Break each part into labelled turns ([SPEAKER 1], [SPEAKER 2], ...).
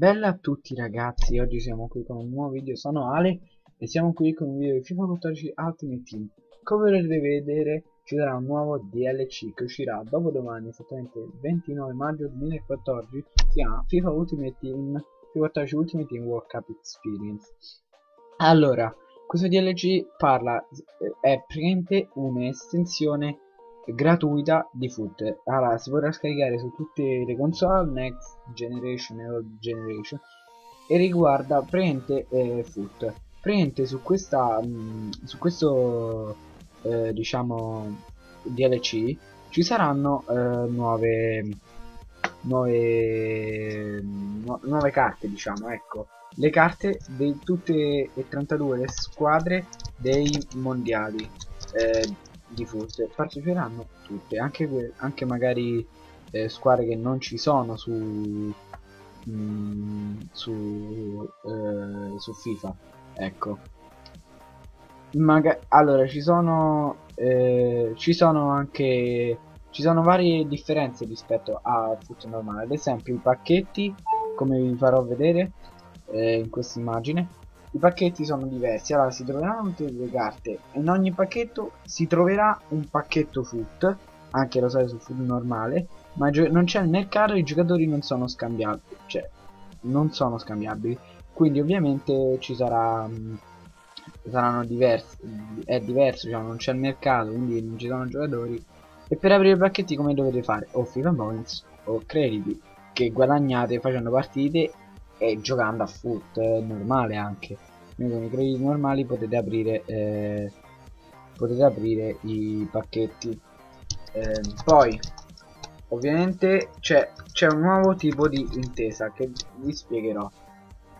[SPEAKER 1] Bella a tutti ragazzi, oggi siamo qui con un nuovo video, sono Ale e siamo qui con un video di FIFA 14 Ultimate Team. Come potete vedere ci sarà un nuovo DLC che uscirà dopodomani, esattamente il 29 maggio 2014 Si chiama FIFA Ultimate Team, FIFA 14 Ultimate Team World Cup Experience. Allora, questo DLC parla, è praticamente un'estensione gratuita di Foot allora si potrà scaricare su tutte le console next generation e old generation e riguarda praticamente eh, Foot praticamente su questa mh, mm, su questo eh, diciamo DLC ci saranno eh, nuove nuove nu nuove carte diciamo ecco. Le carte di tutte e 32 le squadre dei mondiali eh, di forse parteciperanno tutte, anche, anche magari eh, squadre che non ci sono su, mm, su, eh, su FIFA, ecco. Maga allora ci sono eh, ci sono anche ci sono varie differenze rispetto al foot normale ad esempio i pacchetti come vi farò vedere eh, in questa immagine i pacchetti sono diversi. Allora si troveranno tutte le carte. In ogni pacchetto si troverà un pacchetto foot anche lo sai su foot normale ma non c'è il mercato i giocatori non sono scambiabili cioè non sono scambiabili. Quindi ovviamente ci sarà mm, saranno diversi è diverso diciamo non c'è il mercato quindi non ci sono giocatori. E per aprire i pacchetti come dovete fare? O FIFA Points o crediti che guadagnate facendo partite e giocando a foot eh, normale anche. Quindi con i crediti normali potete aprire eh, potete aprire i pacchetti. Eh, poi ovviamente c'è un nuovo tipo di intesa che vi spiegherò.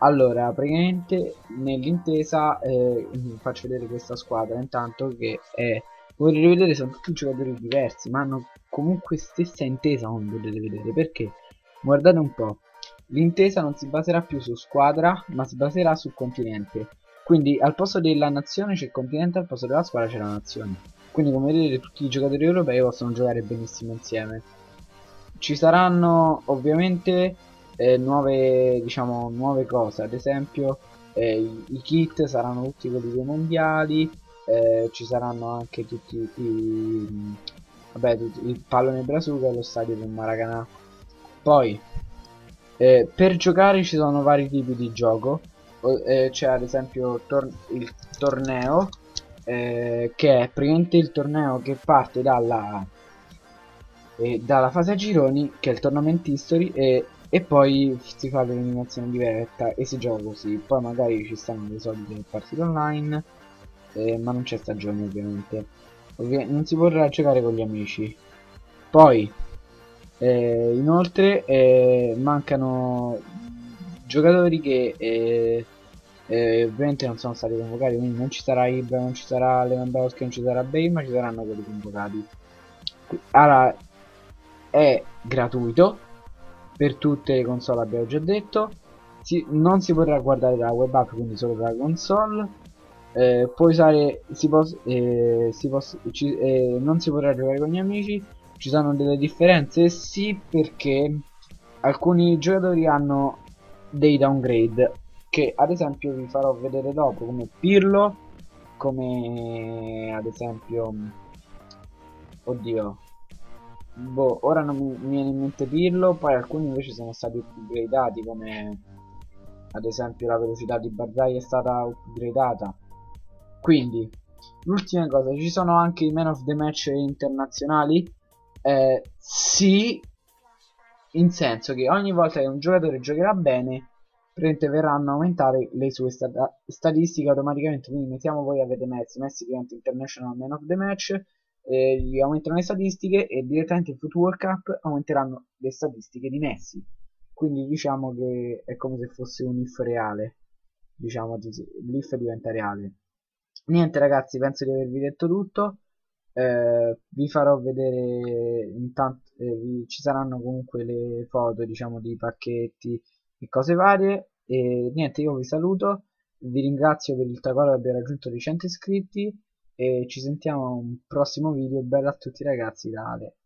[SPEAKER 1] Allora praticamente nell'intesa eh, faccio vedere questa squadra intanto che è come potete vedere sono tutti giocatori diversi ma hanno comunque stessa intesa come potete vedere. Perché? Guardate un po' L'intesa non si baserà più su squadra, ma si baserà sul continente. Quindi al posto della nazione c'è il continente, al posto della squadra c'è la nazione. Quindi come vedete tutti i giocatori europei possono giocare benissimo insieme. Ci saranno ovviamente eh, nuove, diciamo, nuove cose, ad esempio eh, i, i, kit saranno tutti quelli dei mondiali, eh, ci saranno anche tutti i... vabbè, tutti, il pallone Brasuca e lo stadio del Maracanã. Poi eh, per giocare ci sono vari tipi di gioco. Eh, c'è ad esempio tor il torneo eh, che è praticamente il torneo che parte dalla, dalla fase a gironi che è il tournament history e, e poi si fa l'eliminazione diretta e si gioca così. Poi magari ci stanno le solite partite online eh, ma non c'è stagione ovviamente. Ovvi non si potrà giocare con gli amici. Poi eh, inoltre eh, mancano giocatori che eh, eh, ovviamente non sono stati convocati, quindi non ci sarà Ibra, non ci sarà Lewandowski, non ci sarà Bale, ma ci saranno quelli convocati. Allora, è gratuito per tutte le console, abbiamo già detto. Si, non si potrà guardare dalla web app, quindi solo dalla console. Eh, puoi usare, si può, eh, si può, ci, eh, non si potrà giocare con gli amici ci sono delle differenze? Sì, perché alcuni giocatori hanno dei downgrade che ad esempio vi farò vedere dopo come Pirlo come ad esempio oddio boh ora non mi, viene in mente Pirlo poi alcuni invece sono stati upgradati come ad esempio la velocità di Barzai è stata upgradata quindi l'ultima cosa ci sono anche i man of the match internazionali eh, sì, in senso che ogni volta che un giocatore giocherà bene, verranno a aumentare le sue sta statistiche automaticamente. Quindi mettiamo voi avete Messi, Messi diventa International Man of the Match, eh, gli aumentano le statistiche e direttamente in Football Cup aumenteranno le statistiche di Messi. Quindi diciamo che è come se fosse un if reale. Diciamo l'if diventa reale. Niente ragazzi, penso di avervi detto tutto eh, vi farò vedere intanto eh, vi, ci saranno comunque le foto diciamo di pacchetti e cose varie. E niente io vi saluto vi ringrazio per il traguardo che abbiamo raggiunto di 100 iscritti e ci sentiamo a un prossimo video. Bello a tutti ragazzi da Ale